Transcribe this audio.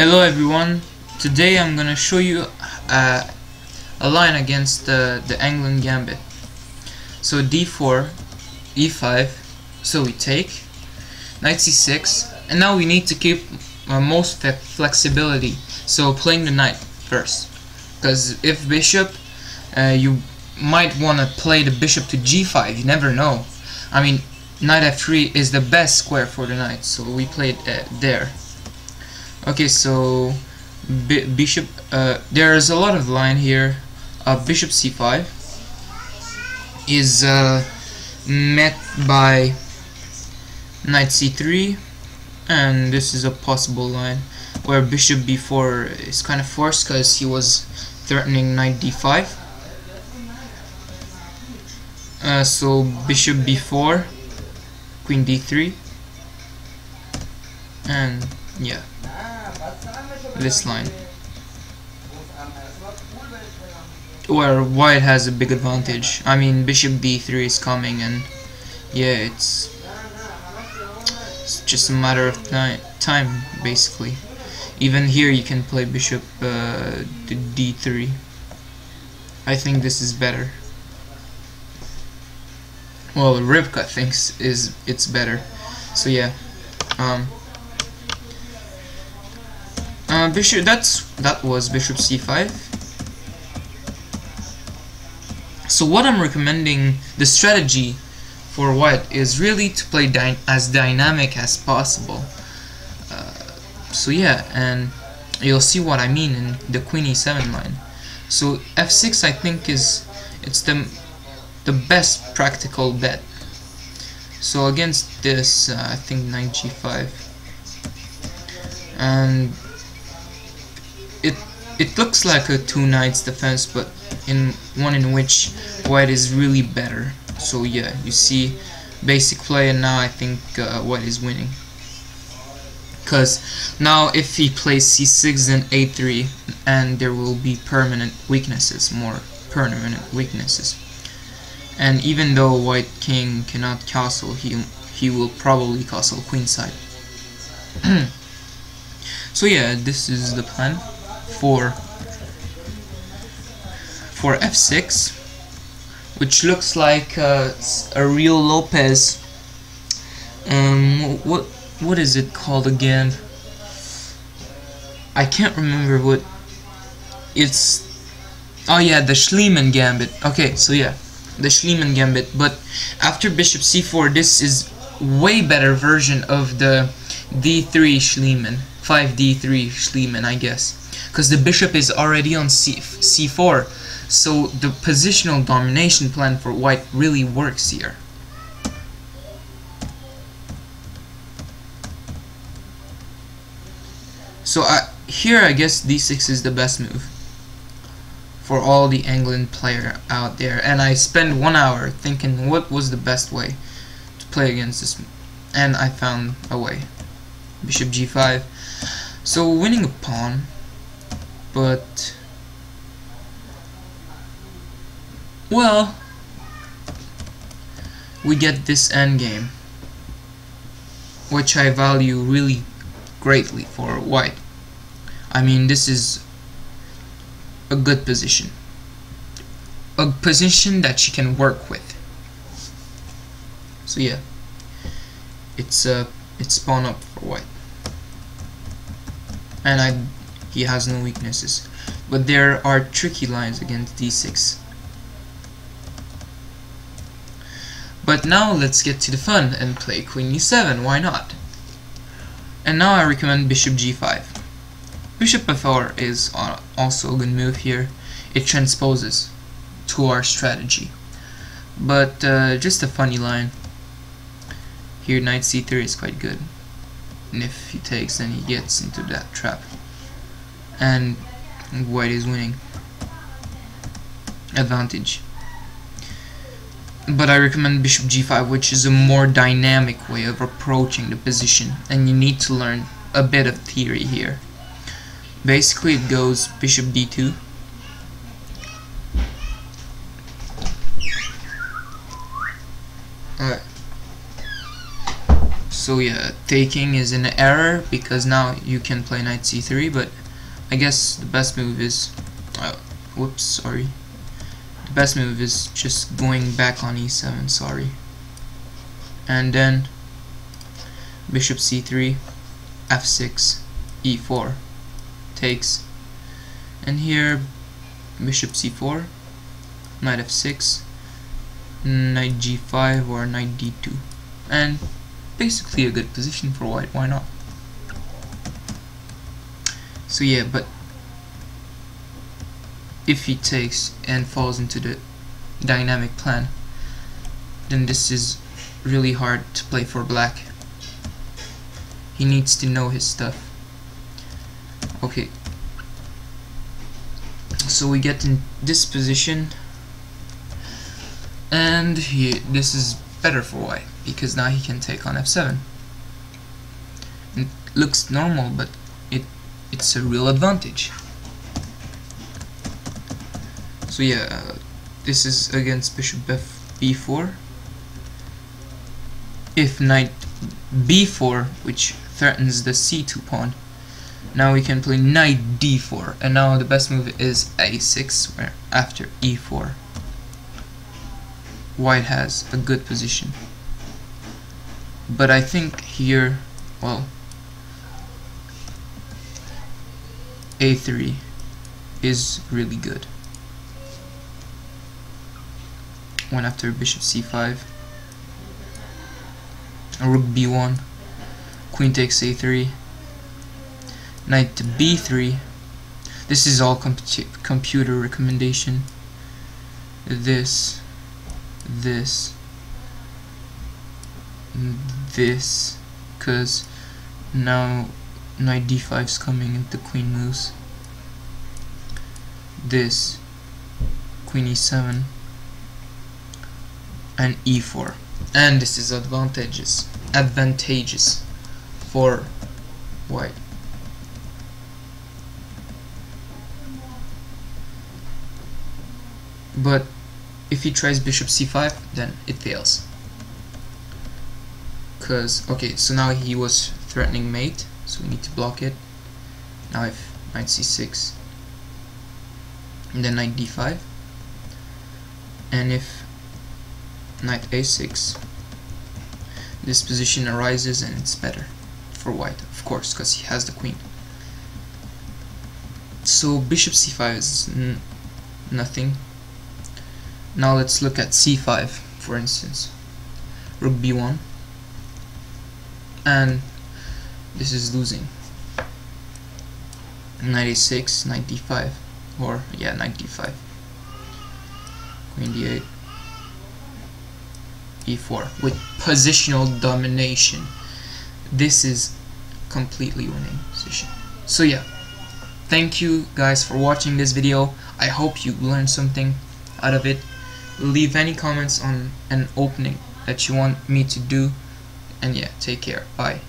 Hello everyone, today I'm gonna show you uh, a line against the, the Englund Gambit. So d4, e5, so we take, knight c6, and now we need to keep uh, most flexibility, so playing the knight first. Because if bishop, uh, you might want to play the bishop to g5, you never know. I mean, knight f3 is the best square for the knight, so we played uh, there. Okay, so bishop. Uh, there's a lot of line here. Uh, bishop c5 is uh, met by knight c3, and this is a possible line where bishop b4 is kind of forced because he was threatening knight d5. Uh, so bishop b4, queen d3, and yeah this line. Where white has a big advantage. I mean bishop b3 is coming and yeah it's it's just a matter of time basically. Even here you can play bishop uh, d3 I think this is better. Well Rybka thinks is it's better. So yeah um, uh, bishop. That's that was bishop c5. So what I'm recommending, the strategy for white is really to play dy as dynamic as possible. Uh, so yeah, and you'll see what I mean in the queen e7 line. So f6 I think is it's the the best practical bet. So against this, uh, I think knight g5, and it it looks like a two knights defense but in one in which white is really better. So yeah you see basic play and now I think uh, white is winning. Because now if he plays c6 then a3 and there will be permanent weaknesses more permanent weaknesses. And even though white king cannot castle he he will probably castle queenside. So yeah this is the plan for for f6 which looks like uh, a Ruy Lopez. Um what what is it called again? I can't remember what it's oh yeah the Schliemann gambit. Okay so yeah the Schliemann gambit. But after bishop c4 this is way better version of the d3 Schliemann 5d3 Schliemann I guess because the bishop is already on C c4 so the positional domination plan for white really works here. So I, here I guess d6 is the best move for all the Englund player out there and I spent one hour thinking what was the best way to play against this and I found a way. Bishop g5 so winning a pawn but well we get this endgame which I value really greatly for white I mean this is a good position. A position that she can work with. So yeah. It's uh it's spawn up for white and I he has no weaknesses. But there are tricky lines against d6. But now let's get to the fun and play queen e7, why not? And now I recommend bishop g5. Bishop f4 is also a good move here. It transposes to our strategy. But uh, just a funny line. Here knight c3 is quite good. And if he takes then he gets into that trap and white is winning. Advantage. But I recommend bishop g5 which is a more dynamic way of approaching the position and you need to learn a bit of theory here. Basically it goes bishop d2 so so yeah taking is an error because now you can play knight c3 but I guess the best move is uh, whoops sorry. The best move is just going back on e7 sorry. And then bishop c3 f6 e4 takes. And here bishop c4 knight f6 knight g5 or knight d2 and basically a good position for white why not so yeah but if he takes and falls into the dynamic plan then this is really hard to play for black. He needs to know his stuff. Okay. So we get in this position and he this is better for white because now he can take on f7 it looks normal but it's a real advantage. So yeah this is against bishop b4 if knight b4 which threatens the c2 pawn now we can play knight d4 and now the best move is a6 where after e4 white has a good position. But I think here well a3 is really good. One after bishop c5 rook b1 queen takes a3 knight to b3 this is all computer recommendation. This this this because now knight d5 is coming and the queen moves. This queen e7 and e4 and this is advantages advantageous for white. But if he tries bishop c5 then it fails. Because okay so now he was threatening mate so we need to block it. Now if knight c6 and then knight d5 and if knight a6 this position arises and it's better for white of course because he has the queen. So bishop c5 is nothing. Now let's look at c5 for instance. Rook b1 and this is losing. 96 95 or yeah 95 queen d8 e4 with positional domination. This is completely winning position. So yeah. Thank you guys for watching this video. I hope you learned something out of it. Leave any comments on an opening that you want me to do. And yeah take care. Bye